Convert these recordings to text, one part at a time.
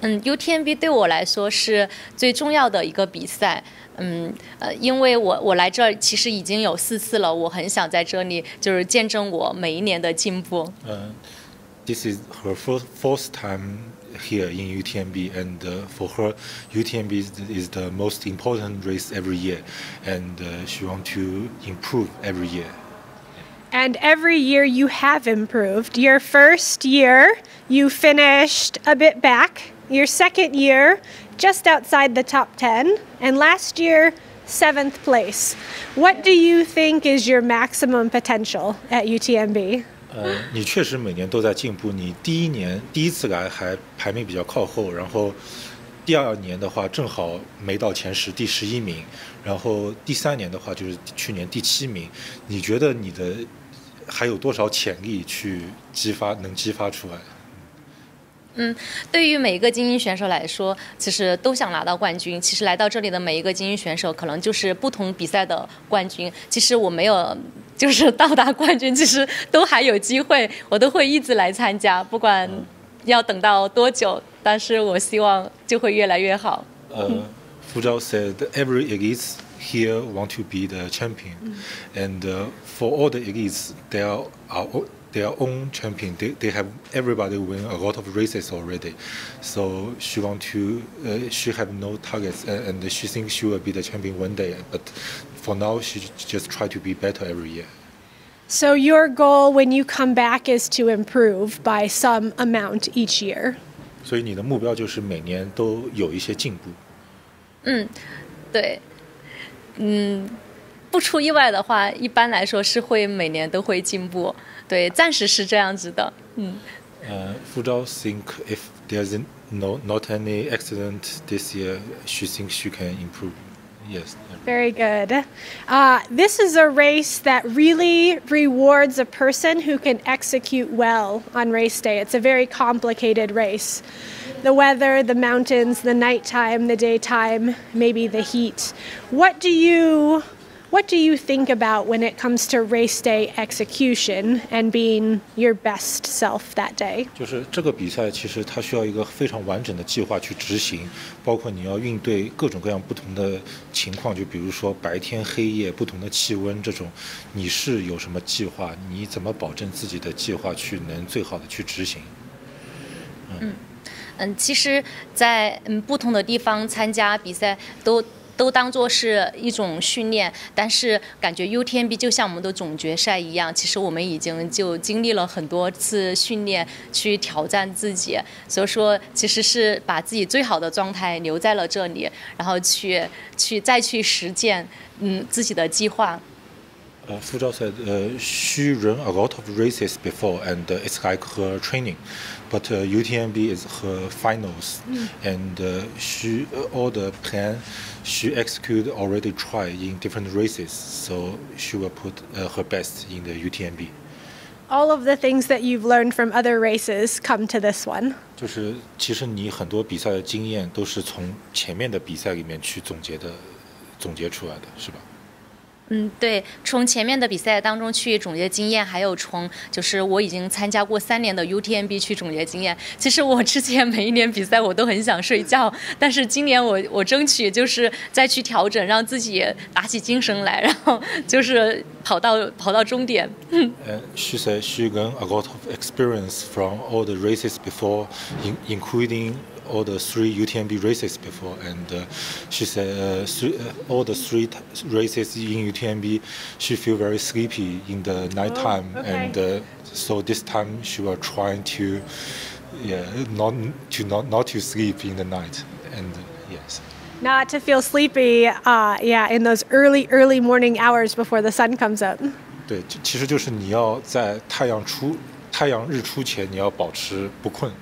嗯，UTMB 对我来说是最重要的一个比赛。嗯，呃，因为我我来这儿其实已经有四次了，我很想在这里就是见证我每一年的进步。嗯，This is her first fourth time here in UTMB, and uh, for her, UTMB is, is the most important race every year, and uh, she want to improve every year. And every year you have improved. Your first year, you finished a bit back. Your second year, just outside the top 10. And last year, seventh place. What do you think is your maximum potential at UTMB? 呃，你确实每年都在进步。你第一年第一次来还排名比较靠后，然后第二年的话正好没到前十，第十一名。然后第三年的话就是去年第七名。你觉得你的还有多少潜力去激发，能激发出来？ 嗯，对于每一个精英选手来说，其实都想拿到冠军。其实来到这里的每一个精英选手，可能就是不同比赛的冠军。其实我没有，就是到达冠军，其实都还有机会，我都会一直来参加，不管要等到多久，但是我希望就会越来越好。呃，here want to be the champion, and for all the elites, they are their own champion. They, they have everybody win a lot of races already. So she want to, uh, she have no targets and, and she thinks she will be the champion one day. But for now, she just try to be better every year. So your goal when you come back is to improve by some amount each year. 所以你的目标就是每年都有一些进步。嗯，对， 嗯，不出意外的话，一般来说是会每年都会进步。对，暂时是这样子的。嗯。呃，傅钊 think if there's no not any accident this year, she thinks she can improve. Yes. Very good. Uh, this is a race that really rewards a person who can execute well on race day. It's a very complicated race. The weather, the mountains, the nighttime, the daytime, maybe the heat. What do you what do you think about when it comes to race day execution and being your best self that day？就是这个比赛其实它需要一个非常完整的计划去执行，包括你要应对各种各样不同的情况，就比如说白天黑夜不同的气温这种，你是有什么计划？你怎么保证自己的计划去能最好的去执行？嗯嗯，嗯其实，在嗯不同的地方参加比赛都。都当做是一种训练，但是感觉 UTMB 就像我们的总决赛一样，其实我们已经就经历了很多次训练去挑战自己，所以说其实是把自己最好的状态留在了这里，然后去去再去实践嗯自己的计划。Uh, Fuzhao said uh, she ran a lot of races before, and uh, it's like her training. But uh, UTMB is her finals, mm. and uh, she uh, all the plan she execute already try in different races. So she will put her best in the UTMB. All of the things that you've learned from other races come to this one. 就是其实你很多比赛的经验都是从前面的比赛里面去总结的，总结出来的，是吧？ 嗯，对，从前面的比赛当中去总结经验，还有从就是我已经参加过三年的 UTMB 去总结经验。其实我之前每一年比赛我都很想睡觉，但是今年我我争取就是再去调整，让自己打起精神来，然后就是跑到跑到终点。嗯，She said she g a i n a lot of experience from all the races before, including. all the three UTMB races before, and uh, she said uh, three, uh, all the three races in UTMB, she feel very sleepy in the nighttime, oh, okay. and uh, so this time she was trying to, yeah, not to not not to sleep in the night, and yes. Not to feel sleepy, uh, yeah, in those early early morning hours before the sun comes up. 对，其实就是你要在太阳出太阳日出前，你要保持不困。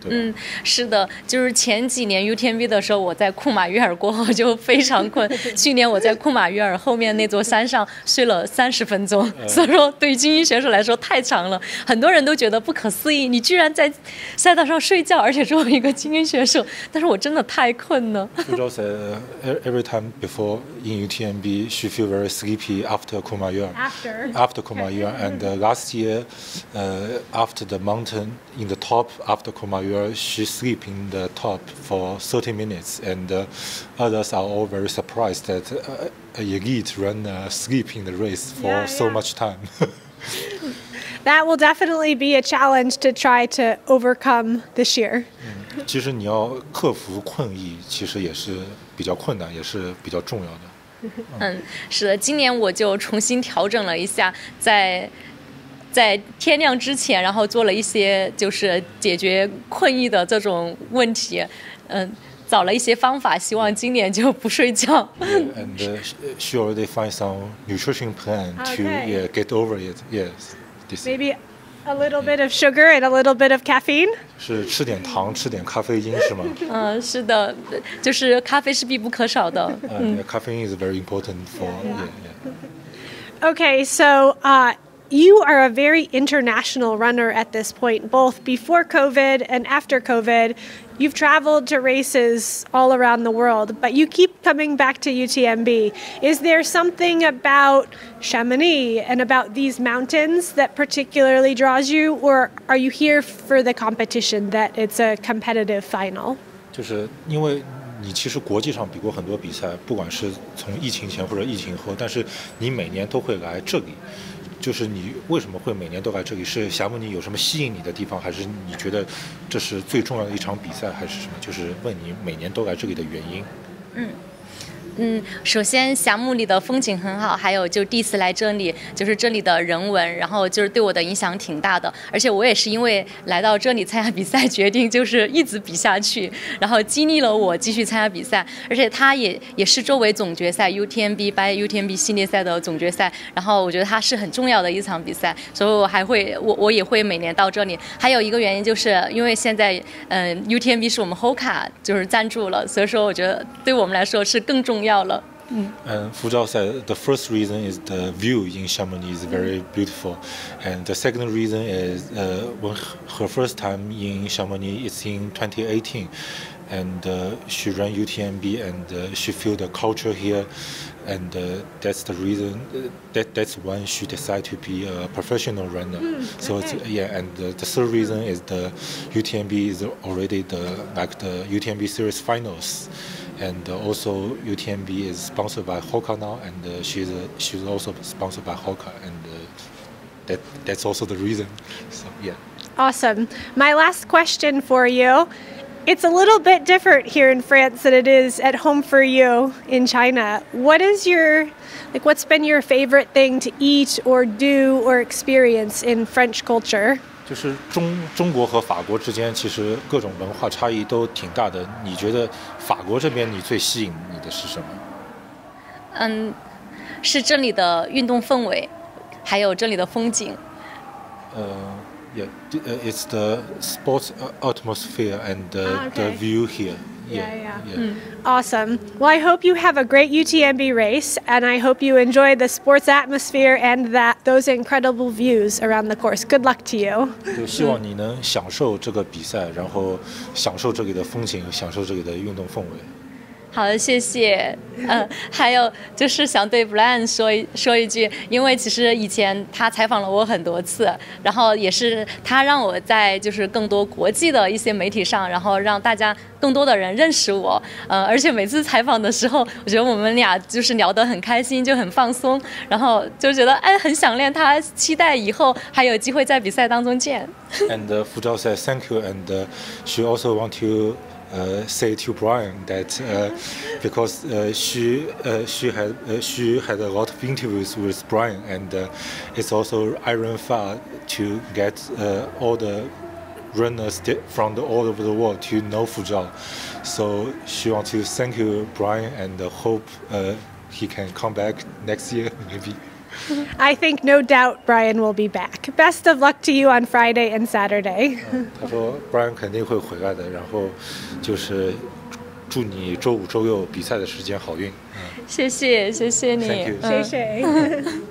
对？嗯，是的，就是前几年 UTMB 的时候，我在库马约尔过后就非常困。去年我在库马约尔后面那座山上睡了三十分钟，所以说对于精英选手来说太长了。很多人都觉得不可思议，你居然在赛道上睡觉，而且作为一个精英选手，但是我真的太困了。Fuzhou said uh, every time before in UTMB, she feel very sleepy after Kumayur. After. After Kumayur, and uh, last year, uh, after the mountain in the top after Kumayur, she sleep in the top for 30 minutes, and uh, others are all very surprised that uh, a elite runner sleep in the race for Yeah, so yeah. much time. That will definitely be a challenge to try to overcome this year. 其实你要克服困意，其实也是比较困难，也是比较重要的。嗯，是的，今年我就重新调整了一下，在 在天亮之前，然后做了一些就是解决困意的这种问题，嗯，找了一些方法，希望今年就不睡觉。and uh, sh- she already find some nutrition plan to Okay. yeah get over it. Yes, this Maybe a little bit of sugar and a little bit of caffeine. 是吃点糖，吃点咖啡因是吗？嗯，是的，就是咖啡是必不可少的。呃、yeah, caffeine is very important for yeah, yeah. Okay, so uh, you are a very international runner at this point, both before COVID and after COVID. You've traveled to races all around the world, but you keep coming back to UTMB. Is there something about Chamonix and about these mountains that particularly draws you, or are you here for the competition that it's a competitive final? 就是因为你其实国际上比过很多比赛，不管是从疫情前或者疫情后，但是你每年都会来这里。 就是你为什么会每年都来这里？是霞慕尼有什么吸引你的地方，还是你觉得这是最重要的一场比赛，还是什么？就是问你每年都来这里的原因。嗯，嗯首先霞目里的风景很好，还有就第一次来这里，就是这里的人文，然后就是对我的影响挺大的。而且我也是因为来到这里参加比赛，决定就是一直比下去，然后激励了我继续参加比赛。而且它也也是周围总决赛 UTMB by UTMB 系列赛的总决赛，然后我觉得它是很重要的一场比赛，所以我还会我我也会每年到这里。还有一个原因就是因为现在嗯 UTMB 是我们 Hoka 就是赞助了，所以说我觉得对我们来说是更重要了。And Fu-Zhao said the first reason is the view in Chamonix is very beautiful, and the second reason is uh, when her first time in Chamonix is in 2018, and uh, she ran UTMB and uh, she feel the culture here, and uh, that's the reason. Uh, that that's when she decided to be a professional runner. so it's, yeah, and the, the third reason is the UTMB is already the like the UTMB series finals and also UTMB is sponsored by Hoka now, and uh, she's uh, she's also sponsored by Hoka, and uh, that that's also the reason. So yeah. Awesome. My last question for you. It's a little bit different here in France than it is at home for you in China. What is your like what's been your favorite thing to eat or do or experience in French culture? 就是中中国和法国之间，其实各种文化差异都挺大的。你觉得法国这边你最吸引你的是什么？嗯，是这里的运动氛围，还有这里的风景。呃、yeah, d- uh, it's the sports uh, atmosphere and the, Ah, the okay. view here. Yeah, Yeah, yeah. yeah. Awesome. Well, I hope you have a great UTMB race and I hope you enjoy the sports atmosphere and that those incredible views around the course. Good luck to you. 就希望你能享受这个比赛，然后享受这里的风景，享受这里的运动氛围。 好的，谢谢。嗯，还有就是想对 Brian 说一说一句，因为其实以前他采访了我很多次，然后也是他让我在就是更多国际的一些媒体上，然后让大家更多的人认识我。呃，而且每次采访的时候，我觉得我们俩就是聊得很开心，就很放松，然后就觉得哎很想念他，期待以后还有机会在比赛当中见。and uh, Fuzhou said thank you, and she also want to. Say to Brian that uh, because uh, she uh, she had uh, she had a lot of interviews with Brian, and uh, it's also iRunFar to get uh, all the runners from the, all over the world to know Fu-Zhao. So she want to thank you, Brian, and uh, hope uh, he can come back next year maybe. I think no doubt Brian will be back. Best of luck to you on Friday and Saturday. 他说 Brian 肯定会回来的，然后就是祝你周五、周六比赛的时间好运。谢谢，谢谢你。Thank you. 嗯谢谢。